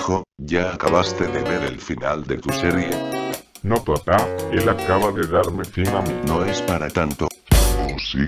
Hijo, ¿ya acabaste de ver el final de tu serie? No papá, él acaba de darme fin a mí. No es para tanto. ¿Oh sí?